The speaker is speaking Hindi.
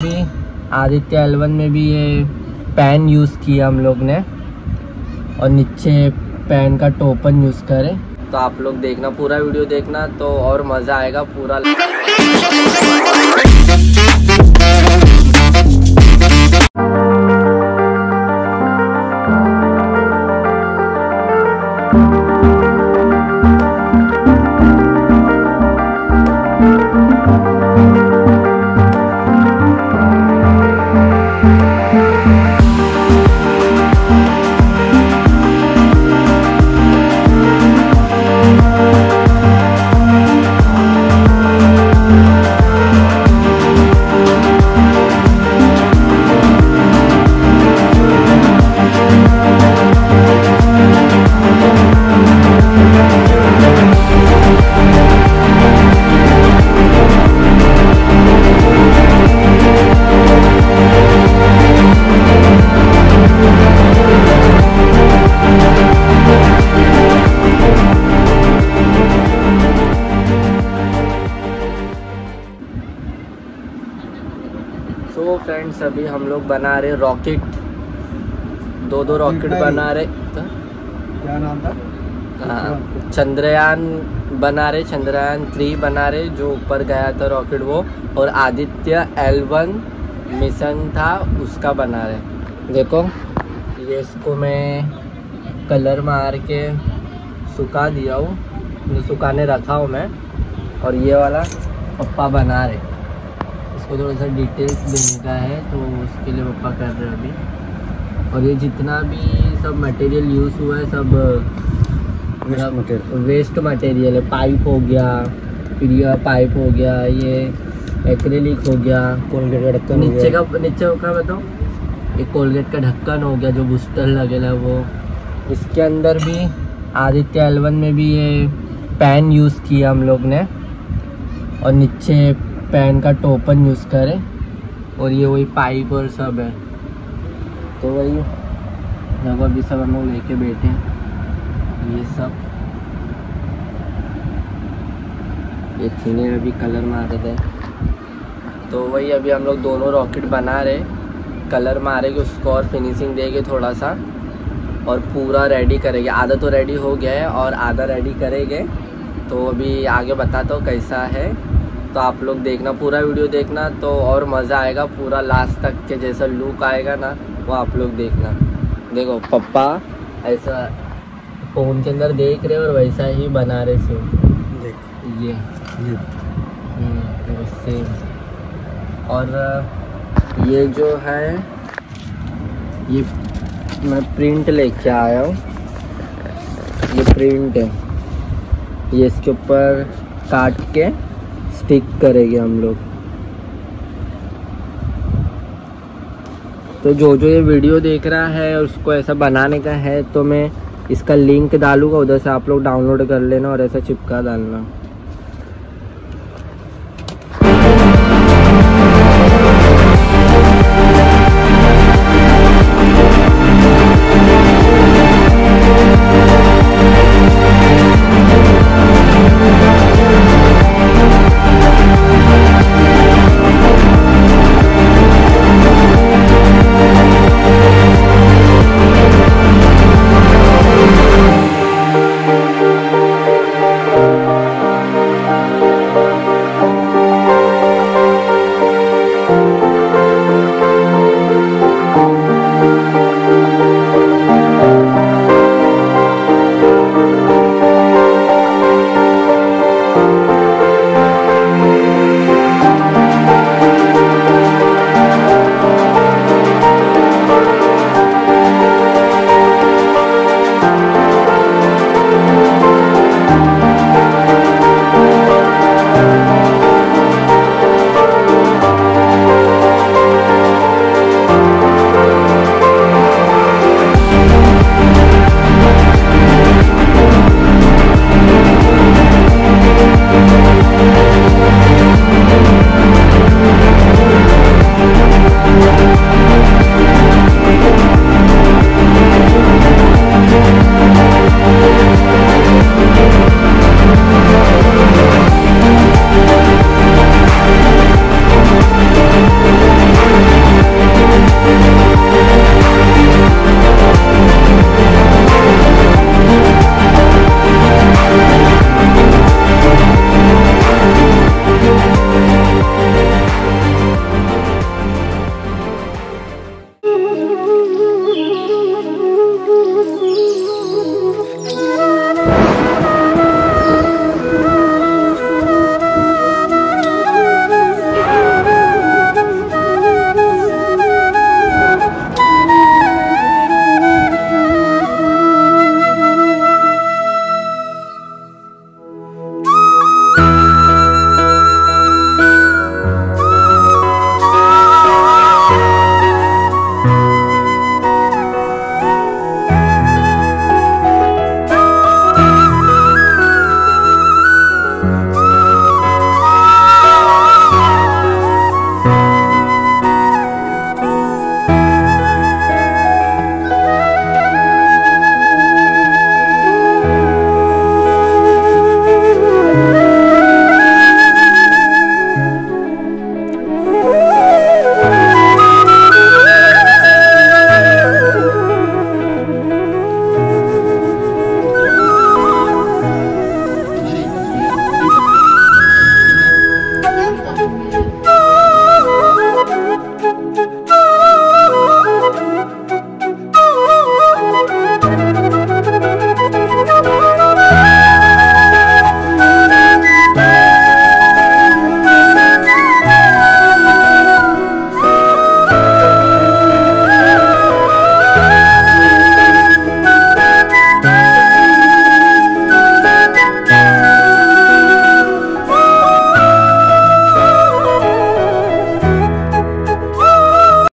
आदित्य एलवन में भी ये पैन यूज़ किया हम लोग ने। और नीचे पैन का टोपन यूज़ करें। तो आप लोग देखना, पूरा वीडियो देखना तो और मज़ा आएगा पूरा। सो फ्रेंड्स अभी हम लोग बना रहे रॉकेट दो दो रॉकेट बना रहे। क्या? नाम था? हाँ, चंद्रयान बना रहे चंद्रयान थ्री बना रहे जो ऊपर गया था रॉकेट वो। और आदित्य एल वन मिशन था उसका बना रहे। देखो ये इसको मैं कलर मार के सुखा दिया हूँ। सुखाने रखा हूँ मैं। और ये वाला पप्पा बना रहे। इसको थोड़ा सा डिटेल्स देने का है तो उसके लिए पप्पा कर रहे हैं अभी। और ये जितना भी सब मटेरियल यूज़ हुआ है सब वेस्ट मटेरियल है। पाइप हो गया फिर यह पाइप हो गया ये एक्रेलिक हो गया। कोलगेट का ढक्कन नीचे का नीचे का बताओ ये कोलगेट का ढक्कन हो गया जो बूस्टर लगेगा वो। इसके अंदर भी आदित्य एलवन में भी ये पैन यूज़ किया हम लोग ने। और नीचे पैन का टोपन यूज़ करें और ये वही पाइप और सब है। तो वही देखो, अभी सब हम लोग लेके बैठे हैं। ये सब। ये थीने अभी कलर मारे थे तो वही अभी हम लोग दोनों रॉकेट बना रहे। कलर मारेंगे, उसको और फिनिशिंग देंगे थोड़ा सा और पूरा रेडी करेंगे। आधा तो रेडी हो गया है और आधा रेडी करेंगे। तो अभी आगे बताता हूँ कैसा है। तो आप लोग देखना पूरा वीडियो देखना तो और मज़ा आएगा पूरा लास्ट तक के जैसा लुक आएगा ना वो आप लोग देखना। देखो पप्पा ऐसा फ़ोन के अंदर देख रहे और वैसा ही बना रहे सीन देख। ये। ये। हम्म, सेम और ये जो है ये मैं प्रिंट लेके आया हूँ। ये प्रिंट है। ये इसके ऊपर काट के स्टिक करेंगे हम लोग। तो जो जो ये वीडियो देख रहा है उसको ऐसा बनाने का है तो मैं इसका लिंक डालूँगा, उधर से आप लोग डाउनलोड कर लेना और ऐसा चिपका डालना।